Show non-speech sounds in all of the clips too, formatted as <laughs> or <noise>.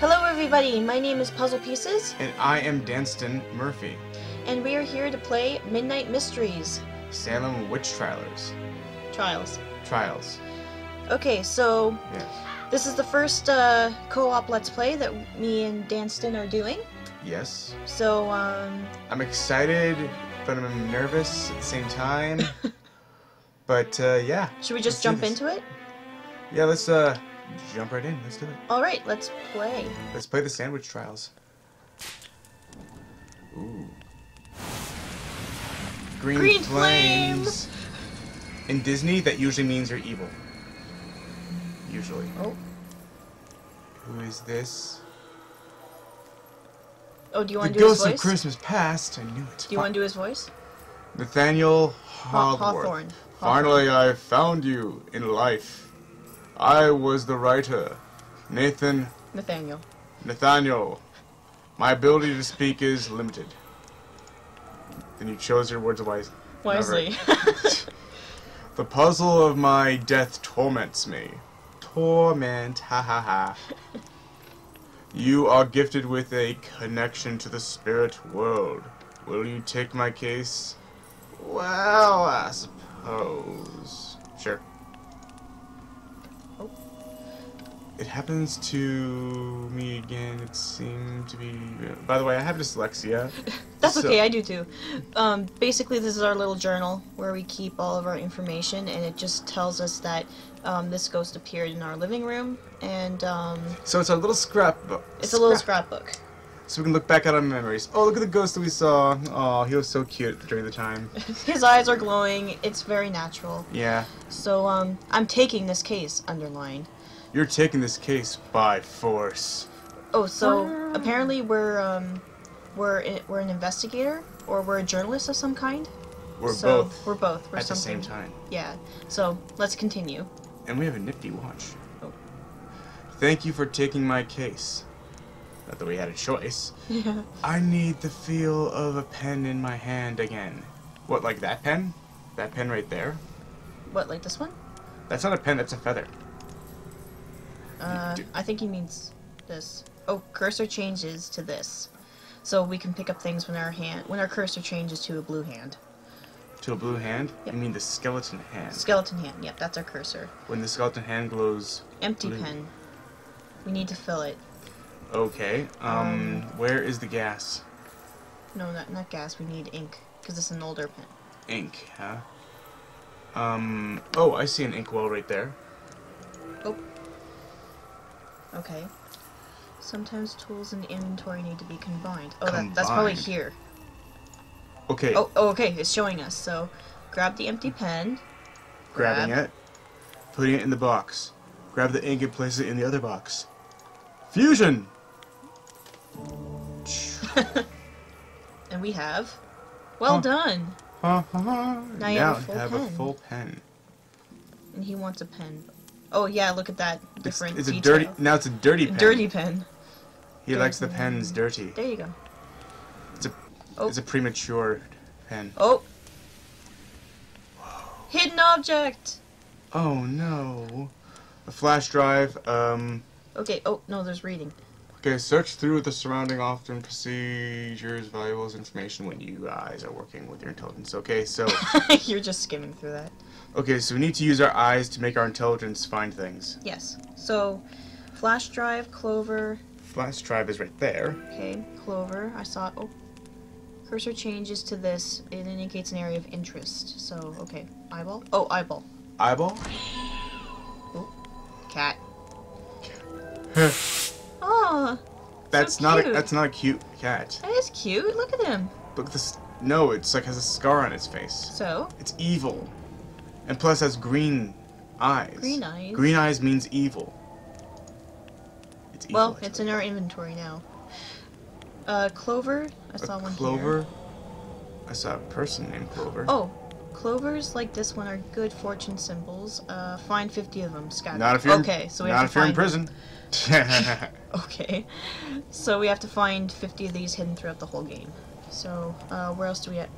Hello, everybody. My name is Puzzle Pieces, And I am Danston Murphy, and we are here to play Midnight Mysteries Salem Witch Trials. Trials. Trials. Okay, so Yes. this is the first uh, co-op Let's Play that me and Danston are doing. Yes. So, um, I'm excited, but I'm nervous at the same time. <laughs> but uh, yeah. should we Let's just jump into it? Yeah, let's uh jump right in. Let's do it. All right, let's play. Let's play the Sandwich Trials. Ooh. Green, Green flames. In Disney, that usually means you're evil. Usually. Oh, Who is this? oh, do you want to do his voice? The ghost of? Christmas past. I knew it. Do you want to do his voice? Nathaniel Haw- Hawthorne. Hawthorne. Finally, I found you in life. I was the writer, Nathan Nathaniel. Nathaniel. My ability to speak is limited. Then you chose your words wisely. Wisely. <laughs> The puzzle of my death torments me. Torment, ha ha ha. You are gifted with a connection to the spirit world. Will you take my case? Well, I suppose. It happens to me again. It seemed to be. By the way, I have dyslexia. <laughs> That's So- okay, I do too. Um, basically, this is our little journal where we keep all of our information, and it just tells us that um, this ghost appeared in our living room, and um, So it's a little scrapbook. it's a little Scrap- scrapbook. So we can look back at our memories. Oh, look at the ghost that we saw. Oh, he was so cute during the time. <laughs> His eyes are glowing. It's very natural. Yeah. So, um, I'm taking this case, underlined. You're taking this case by force. Oh, so apparently we're um, we're i- we're an investigator or we're a journalist of some kind. We're so both We're both. We're at the same time. Yeah. So let's continue. And we have a nifty watch. Oh. Thank you for taking my case. Not that we had a choice. Yeah. <laughs> I need the feel of a pen in my hand again. What, like that pen? That pen right there? What, like this one? That's not a pen, that's a feather. Uh, I think he means this. Oh, cursor changes to this, so we can pick up things when our hand when our cursor changes to a blue hand. To a blue hand? Yep. You mean the skeleton hand. Skeleton hand. Yep, that's our cursor. when the skeleton hand glows. Empty Blue. pen. We need to fill it. Okay. Um, Um, where is the gas? No, not not gas. We need ink because it's an older pen. Ink, huh? Um, oh, I see an ink well right there. Oh. Okay. Sometimes tools and inventory need to be combined. Oh, that, that's probably here. Okay, Oh, oh, okay. It's showing us. So, grab the empty pen. grabbing grab. it, putting it in the box. Grab the ink and place it in the other box. Fusion! <laughs> And we have. Well Huh. done. Ha, ha, ha. Now you have a full have a full pen. And he wants a pen. Oh yeah, look at that It's, different it's a dirty. Now it's a dirty pen. Dirty pen. He likes the pens dirty. There you go. It's a. Oh. It's a premature pen. Oh. Hidden object. Oh no. A flash drive. Um. Okay. Oh no, there's reading. Okay, search through the surrounding often procedures, valuables, information when you guys are working with your intelligence. Okay, so <laughs> You're just skimming through that. Okay, so we need to use our eyes to make our intelligence find things. Yes. So, flash drive, clover. Flash drive is right there. Okay, clover. I saw. Oh. Cursor changes to this. It indicates an area of interest. So, okay. Eyeball. Oh, eyeball. Eyeball. Oh, Cat. Oh, that's not a, that's not a cute cat. that is cute. Look at him. Look at this. No, it's like has a scar on its face. So, It's evil, and plus has green eyes. green eyes. Green eyes means evil. It's evil. Well, it's in our inventory now. Uh, Clover. I A saw one clover. here. I saw a person named Clover. Oh, clovers like this one are good fortune symbols. Uh, find 50 of them scattered. Not if you're okay, so we not have if to you're in prison. <laughs> Okay, so we have to find 50 of these hidden throughout the whole game. So, uh, where else do we have?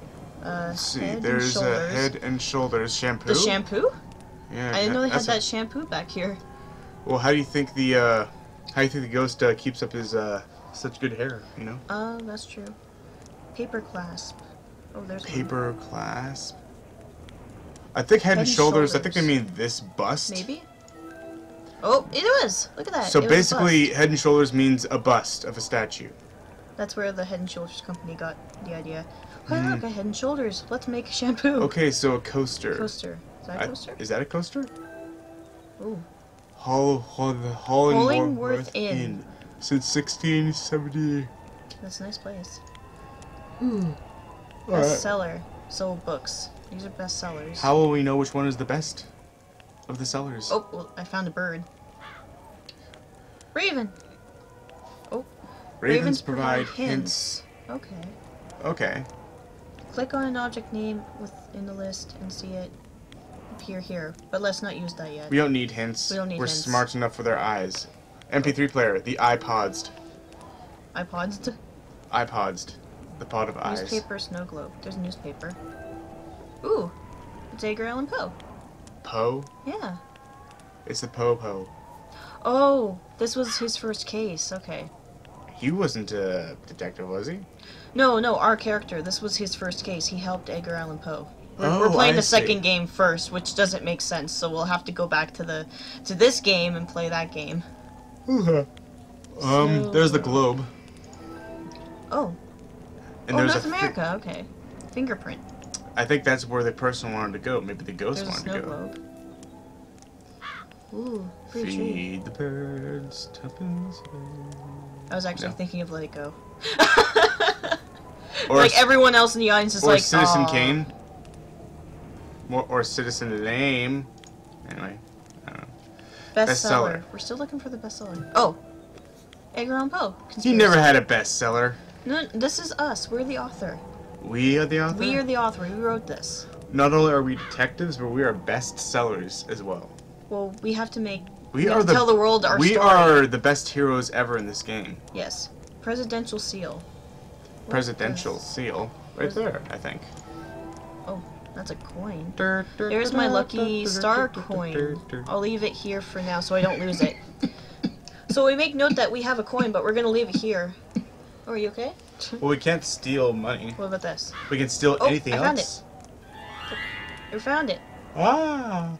Uh, Let's see. There's a head and shoulders shampoo. The shampoo? Yeah. I didn't know they had that shampoo back here. Well, how do you think the uh, How do you think the ghost uh, keeps up his uh, such good hair? You know, Oh, that's true. Paper clasp. Oh, there's one. paper clasp. I think head, Head and and shoulders. I think they mean this bust. Maybe. Oh, it was. Look at that. So It basically, head and shoulders means a bust of a statue. That's where the Head and Shoulders company got the idea. Hey, Mhm. look, a Head and Shoulders. Let's make a <laughs> shampoo. Okay, so a coaster. Coaster. Is that a I- coaster? is that a coaster? Ooh. Hall, Hall, Hollingworth Hollingworth Inn. Since 1670. That's a nice place. Alright. Bestseller. Sold books. These are bestsellers. How will we know which one is the best of the sellers? Oh, well, I found a bird. Raven. Ravens, provide hints. Okay. Okay. Click on an object name within the list and see it appear here. But let's not use that yet. We don't need hints. We don't need We're hints. smart enough with our eyes. MP3 player, the iPods. iPods. iPods. The pod of eyes. Newspaper, snow globe. There's a newspaper. Ooh, it's Edgar Allan Poe. Poe? Yeah. It's the Poe Poe. Oh, this was his first case. Okay. He wasn't a detective, was he? No, no, our character. This was his first case. He helped Edgar Allan Poe. We're, we're Oh, playing I the see. second game first, which doesn't make sense. So we'll have to go back to the to this game and play that game. um, So- there's the globe. Oh, And oh, North America. Okay, fingerprint. I think that's where the person wanted to go. Maybe the ghost There's a wanted snow to go. globe. Ooh. Feed the birds, tuppence. I was actually No. thinking of Let It Go. Or like everyone else in the audience is or like, Citizen "Aw." Kane. Or, or Citizen Lame. Anyway, I don't know. Bestseller. Bestseller. We're still looking for the bestseller. Oh, Edgar Allan Poe. He never had a bestseller. No, this is us. We're the author. We are the author. We are the author. We wrote this. Not only are we detectives, but we are bestsellers as well. Well, we have to make. We, We are the tell the world our we story. are the best heroes ever in this game. Yes. Presidential seal. Presidential is- seal, right there. I think. Oh, that's a coin. There's There's my lucky star coin. I'll leave it here for now so I don't lose it. <laughs> so we make note that we have a coin, but we're gonna leave it here. Oh, are you okay? Well, we can't steal money. What about this? We can steal Oh, anything I found else. We found it. Ah.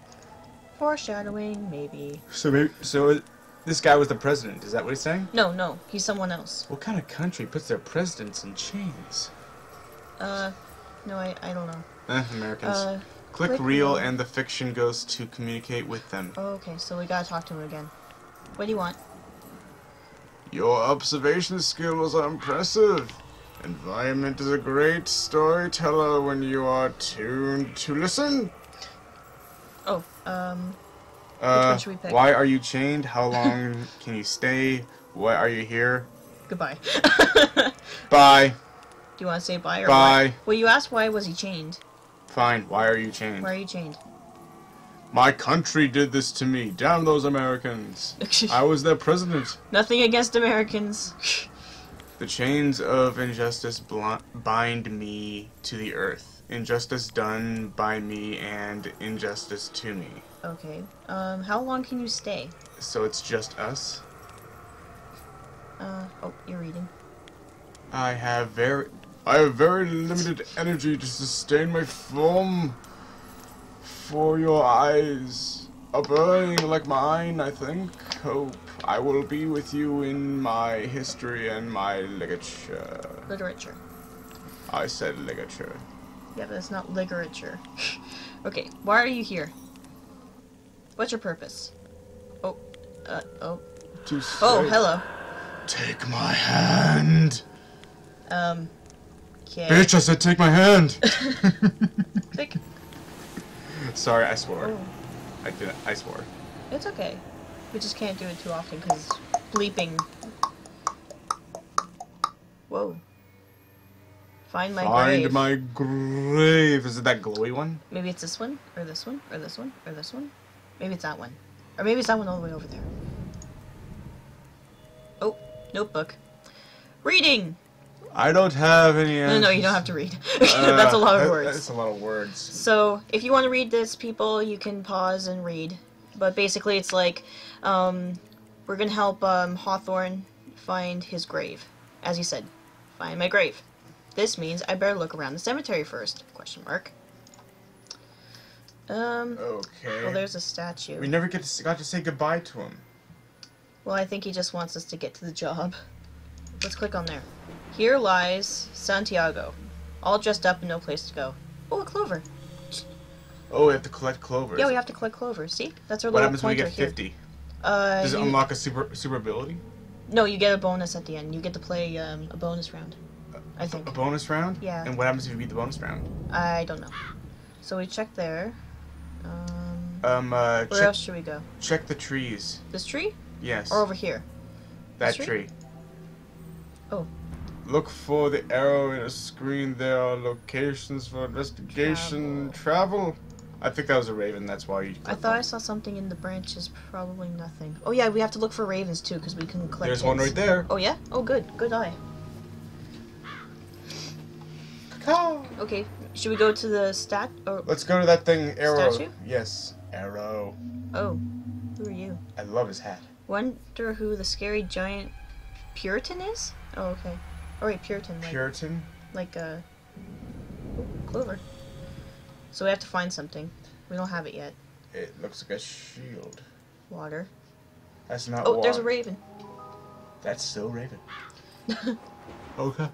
Foreshadowing, maybe. So maybe so. This guy was the president. Is that what he's saying? No, no, he's someone else. What kind of country puts their presidents in chains? Uh, no, I, I don't know. Eh, Americans. Uh, click, click real, and the fiction goes to communicate with them. oh, okay, so we gotta talk to him again. What do you want? Your observation skills are impressive. Environment is a great storyteller when you are tuned to listen. Oh, um, Uh, one should we pick? why are you chained? How long <laughs> can you stay? Why are you here? goodbye. <laughs> Bye. Do you want to say bye or Bye. What? Well, you asked why was he chained. Fine. Why are you chained? Why are you chained? My country did this to me. Damn those Americans. <laughs> I was their president. Nothing against Americans. The chains of injustice bind me to the earth. Injustice done by me and injustice to me. okay. Um, how long can you stay? So it's just us? Uh, oh, you're reading. I have very I have very limited energy to sustain my form for your eyes. A burning like mine, I think. Hope I will be with you in my history and my ligature. Literature. I said ligature. Yeah, but it's not literature. <laughs> okay, why are you here? What's your purpose? Oh, uh, oh. To Oh, hello. Take my hand. Um, okay. Bitch, I said take my hand. <laughs> Click. Sorry, I swore. Oh, I did. I swore. it's okay. We just can't do it too often because bleeping. Whoa. Find my Find grave. my grave. Is it that glowy one? Maybe it's this one, or this one, or this one, or this one. Maybe it's that one. Or maybe it's that one all the way over there. Oh, notebook. Reading! I don't have any. No, no, you don't have to read. <laughs> That's a lot of Uh, words. That's a lot of words. So, if you want to read this, people, you can pause and read. But basically, it's like, um, we're gonna help um, Hawthorne find his grave. As he said, find my grave. This means I better look around the cemetery first. Question mark. Um. Okay. Well, there's a statue. we never get to, got to say goodbye to him. Well, I think he just wants us to get to the job. Let's click on there. Here lies Santiago, all dressed up and no place to go. Oh, a clover. Oh, we have to collect clovers. Yeah, we have to collect clovers. See, that's our What little happens when we get 50? Uh, Does it you- unlock a super super ability? No, you get a bonus at the end. You get to play um, a bonus round. I think. A bonus round? Yeah. And what happens if you beat the bonus round? I don't know. So we check there. Um, Um, uh, where check, else should we go? check the trees. This tree Yes. or over here? that tree? tree. Oh. Look for the arrow in a screen. There are locations for investigation. Travel. I think that was a raven. That's why you. I thought I saw something in the branches. Probably nothing. Oh yeah, we have to look for ravens too because we can collect. There's one right there. Oh yeah. Oh good. Good eye. Okay. Should we go to the stat? Or Let's go to that thing. Arrow. Statue? Yes. Arrow. oh, who are you? I love his hat. Wonder who the scary giant Puritan is? Oh okay. Oh wait, Puritan. Like Puritan. like a clover. So we have to find something. We don't have it yet. It looks like a shield. Water. That's not. Oh, there's a raven. That's still raven. <laughs> Okay.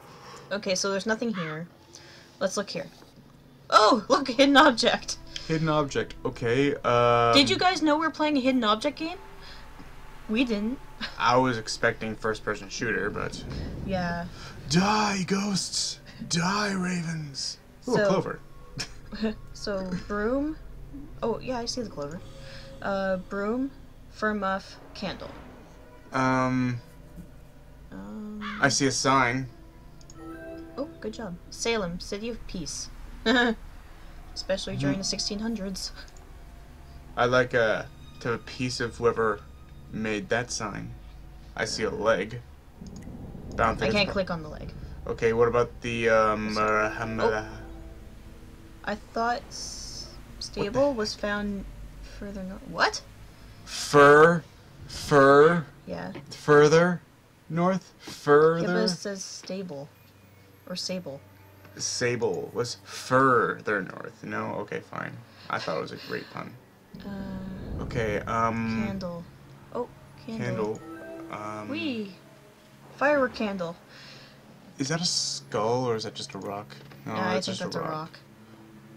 Okay, so there's nothing here. Let's look here. Oh, <laughs> look, hidden object. Hidden object. Okay. Uh. Did you guys know we are playing a hidden object game? We didn't. I was expecting first-person shooter, but. Yeah. Die, ghosts! Die, ravens! Ooh, So- clover. <laughs> so broom. Oh yeah, I see the clover. Uh, broom, fur muff, candle. Um, Um, I see a sign. Oh, good job. Salem, city of peace. <laughs> Especially during the 1600s. I like uh, to have a piece of whoever made that sign. I see a leg. I, I can't click on the leg. Okay, what about the um? Uh, Oh. uh, I thought stable was found further north. What? fur, fur, Yeah. further north, Yeah, but further. it says stable. Or sable. Sable was further north. No, okay, fine. I thought it was a great pun. Uh, Okay, um, candle. Oh, candle. candle. Um, Wee. Firework candle. Is that a skull or is that just a rock? No, yeah, I think just that's a rock.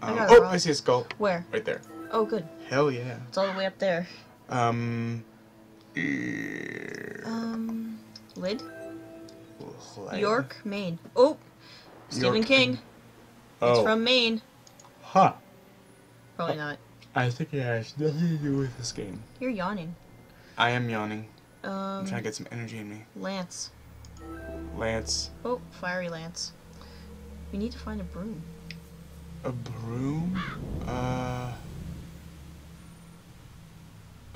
I Um, a oh, rock. I see a skull Where? right there. Oh, good. Hell yeah. It's all the way up there. Um. Um, lid. like- York, Maine. Oh, Stephen York. King. Oh. It's from Maine. Huh. Probably not. I think it has nothing to do with this game. You're yawning. I am yawning. I'm Um, trying to get some energy in me. Lance. Lance, Oh, fiery Lance. We need to find a broom. a broom? Uh.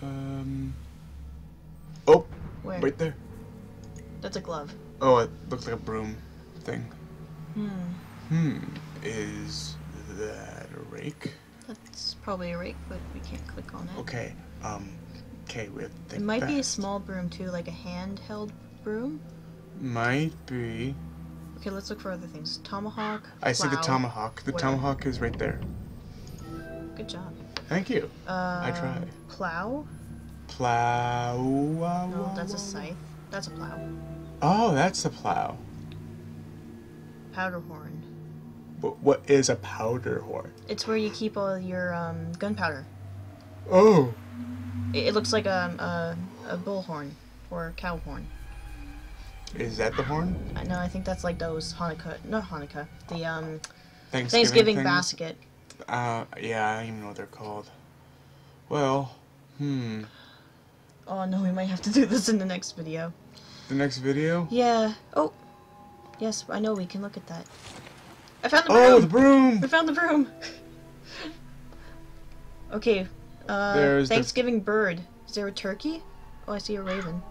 Um. Oh, Where? right there. That's a glove. Oh, it looks like a broom thing. Hmm. Hmm. Is that a rake? That's probably a rake, but we can't click on it. Okay. Um. Okay, we have to It might be a small broom too, like a handheld broom. Might be. Okay, let's look for other things. Tomahawk. I see the tomahawk. The Where? tomahawk is right there. Good job. Thank you. Uh, I tried. Plow. Plow. No, that's a scythe. That's a plow. Oh, that's a plow. Powder horn. What, what is a powder horn? It's where you keep all your um, gunpowder. Oh. It, it looks like a, a a bullhorn or a cow horn. Is that the horn? I know. I think that's like those Hanukkah, not Hanukkah. The um Thanksgiving, Thanksgiving basket. Uh, yeah, I don't even know what they're called. Well, hmm. Oh no, we might have to do this in the next video. The next video? Yeah. Oh. Yes, I know. We can look at that. I found the broom! Oh, broom. the broom! We found the broom. okay. Uh, There's the- Thanksgiving bird. Is there a turkey? Oh, I see a raven.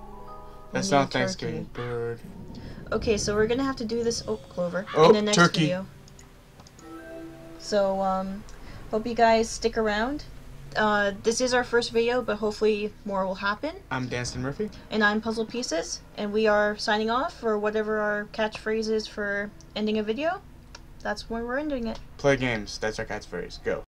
That's not Thanksgiving turkey. bird. Okay, so we're gonna have to do this. Oh, clover. Oh, in the next turkey. video. So, um, hope you guys stick around uh, this is our first video, but hopefully more will happen. I'm Danston Murphy. And I'm Puzzle Pieces, and we are signing off for whatever our catchphrase is for ending a video. That's when we're ending it. Play games. That's our catchphrase. Go.